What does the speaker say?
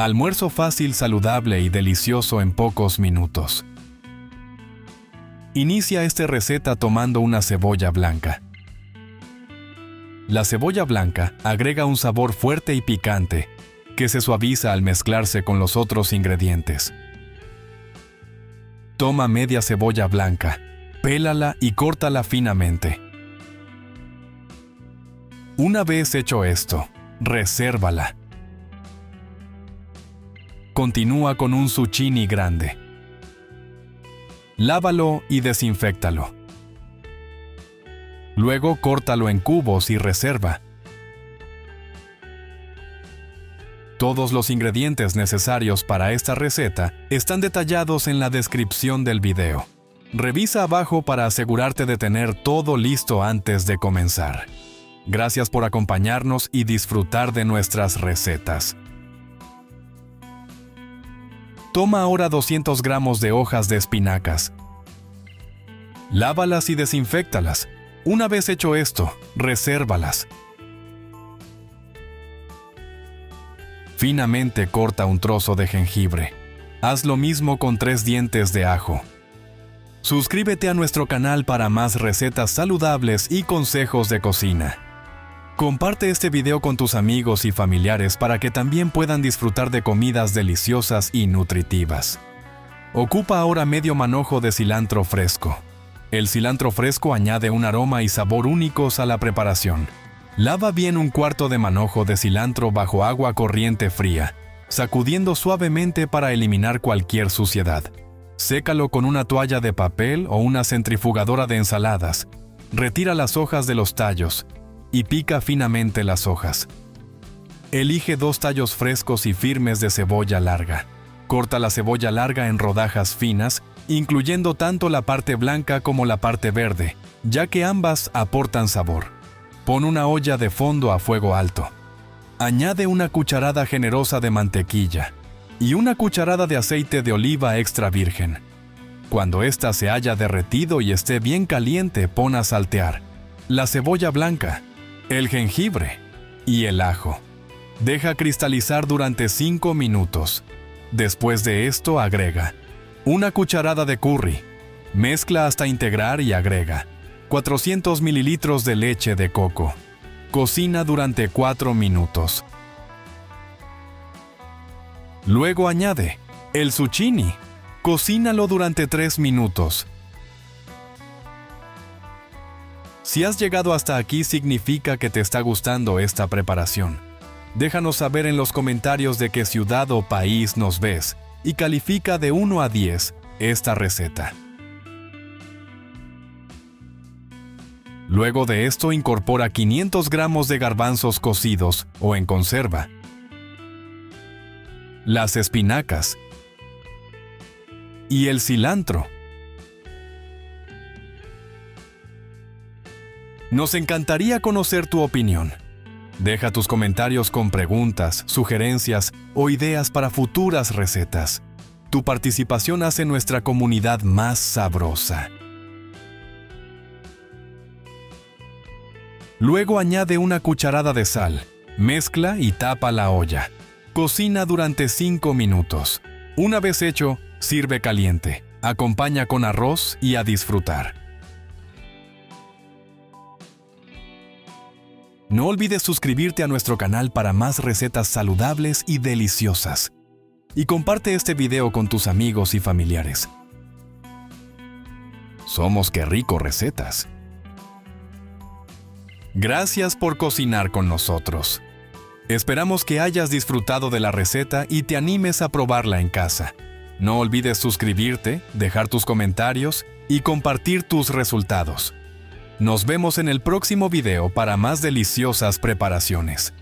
Almuerzo fácil, saludable y delicioso en pocos minutos. Inicia esta receta tomando una cebolla blanca. La cebolla blanca agrega un sabor fuerte y picante que se suaviza al mezclarse con los otros ingredientes. Toma media cebolla blanca, pélala y córtala finamente. Una vez hecho esto, resérvala. Continúa con un zucchini grande. Lávalo y desinféctalo. Luego córtalo en cubos y reserva. Todos los ingredientes necesarios para esta receta están detallados en la descripción del video. Revisa abajo para asegurarte de tener todo listo antes de comenzar. Gracias por acompañarnos y disfrutar de nuestras recetas. Toma ahora 200 gramos de hojas de espinacas. Lávalas y desinféctalas. Una vez hecho esto, resérvalas. Finamente corta un trozo de jengibre. Haz lo mismo con tres dientes de ajo. Suscríbete a nuestro canal para más recetas saludables y consejos de cocina. Comparte este video con tus amigos y familiares para que también puedan disfrutar de comidas deliciosas y nutritivas. Ocupa ahora medio manojo de cilantro fresco. El cilantro fresco añade un aroma y sabor únicos a la preparación. Lava bien un cuarto de manojo de cilantro bajo agua corriente fría, sacudiendo suavemente para eliminar cualquier suciedad. Sécalo con una toalla de papel o una centrifugadora de ensaladas. Retira las hojas de los tallos y pica finamente las hojas. Elige dos tallos frescos y firmes de cebolla larga. Corta la cebolla larga en rodajas finas, incluyendo tanto la parte blanca como la parte verde, ya que ambas aportan sabor. Pon una olla de fondo a fuego alto. Añade una cucharada generosa de mantequilla y una cucharada de aceite de oliva extra virgen. Cuando ésta se haya derretido y esté bien caliente, pon a saltear la cebolla blanca, el jengibre y el ajo. Deja cristalizar durante 5 minutos. Después de esto agrega una cucharada de curry. Mezcla hasta integrar y agrega 400 mililitros de leche de coco. Cocina durante 4 minutos. Luego añade el zucchini. Cocínalo durante 3 minutos. Si has llegado hasta aquí significa que te está gustando esta preparación. Déjanos saber en los comentarios de qué ciudad o país nos ves y califica de 1 a 10 esta receta. Luego de esto incorpora 500 gramos de garbanzos cocidos o en conserva, las espinacas y el cilantro. Nos encantaría conocer tu opinión. Deja tus comentarios con preguntas, sugerencias o ideas para futuras recetas. Tu participación hace nuestra comunidad más sabrosa. Luego añade una cucharada de sal, mezcla y tapa la olla. Cocina durante 5 minutos. Una vez hecho, sirve caliente. Acompaña con arroz y a disfrutar. No olvides suscribirte a nuestro canal para más recetas saludables y deliciosas. Y comparte este video con tus amigos y familiares. Somos Qué Rico Recetas. Gracias por cocinar con nosotros. Esperamos que hayas disfrutado de la receta y te animes a probarla en casa. No olvides suscribirte, dejar tus comentarios y compartir tus resultados. Nos vemos en el próximo video para más deliciosas preparaciones.